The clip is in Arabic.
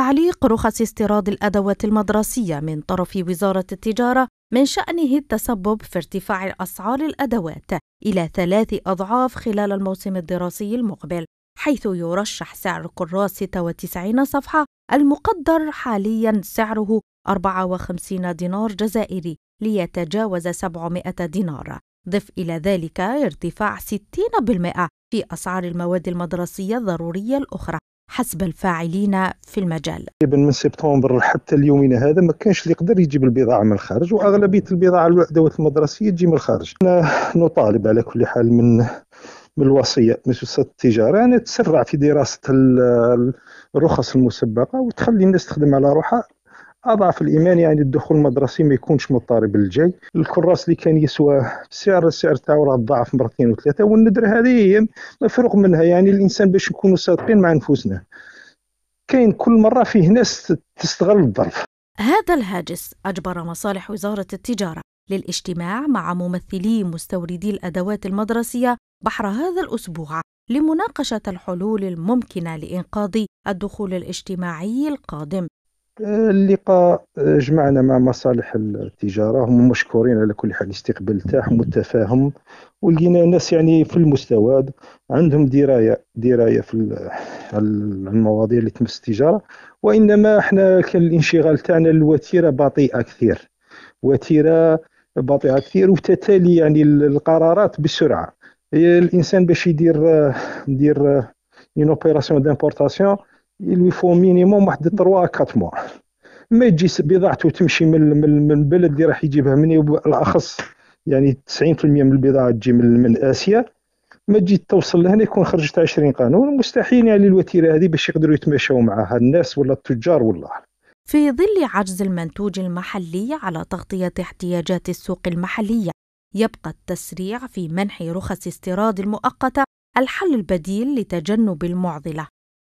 تعليق رخص استيراد الأدوات المدرسية من طرف وزارة التجارة من شأنه التسبب في ارتفاع أسعار الأدوات إلى ثلاث أضعاف خلال الموسم الدراسي المقبل حيث يرشح سعر كراس 96 صفحة المقدر حاليا سعره 54 دينار جزائري ليتجاوز 700 دينار ضف إلى ذلك ارتفاع 60% في أسعار المواد المدرسية الضرورية الأخرى. حسب الفاعلين في المجال. من سبتمبر حتى اليومين هذا ما كانش اللي يقدر يجيب البضاعة من الخارج وأغلبية البضاعة الادوات المدرسيه تجي من الخارج. نطالب على كل حال من من الوصية من وزاره التجارة أن تسرع في دراسة الرخص المسبقة وتخلي الناس تخدم على روحها. أضعف الإيمان يعني الدخول المدرسي ما يكونش مضطرب للجاي. الكراس اللي كان يسوى سعر السعر تاعو راه ضاعف مرتين وثلاثة والندرة هذه هي مفروغ منها. يعني الإنسان باش نكونوا صادقين مع نفوسنا. كاين كل مرة فيه ناس تستغل الظرف. هذا الهاجس أجبر مصالح وزارة التجارة للاجتماع مع ممثلي مستوردي الأدوات المدرسية بحر هذا الأسبوع لمناقشة الحلول الممكنة لإنقاذ الدخول الاجتماعي القادم. اللقاء جمعنا مع مصالح التجارة هم مشكورين على كل حال الاستقبال تاعهم والتفاهم ولقينا ناس يعني في المستوى عندهم دراية دراية في المواضيع اللي تمس التجارة وإنما إحنا كان الانشغال تاعنا الوتيرة بطيئة كثير وتيرة بطيئة كثير وتتالي يعني القرارات بسرعة. الإنسان باش يدير يدير une opération d'importation il lui faut minimum واحد 3 4 mois ما تجي بضاعته تمشي من من البلد اللي راح يجيبها مني بالاخص يعني 90% من البضاعه تجي من, من آسيا. ما تجي توصل لهنا يكون خرجت 20 قانون. مستحيل يعني الوتيرة هذه باش يقدروا يتماشوا معها الناس ولا التجار ولا في ظل عجز المنتوج المحلي على تغطية احتياجات السوق المحلية يبقى التسريع في منح رخص استيراد المؤقتة الحل البديل لتجنب المعضلة.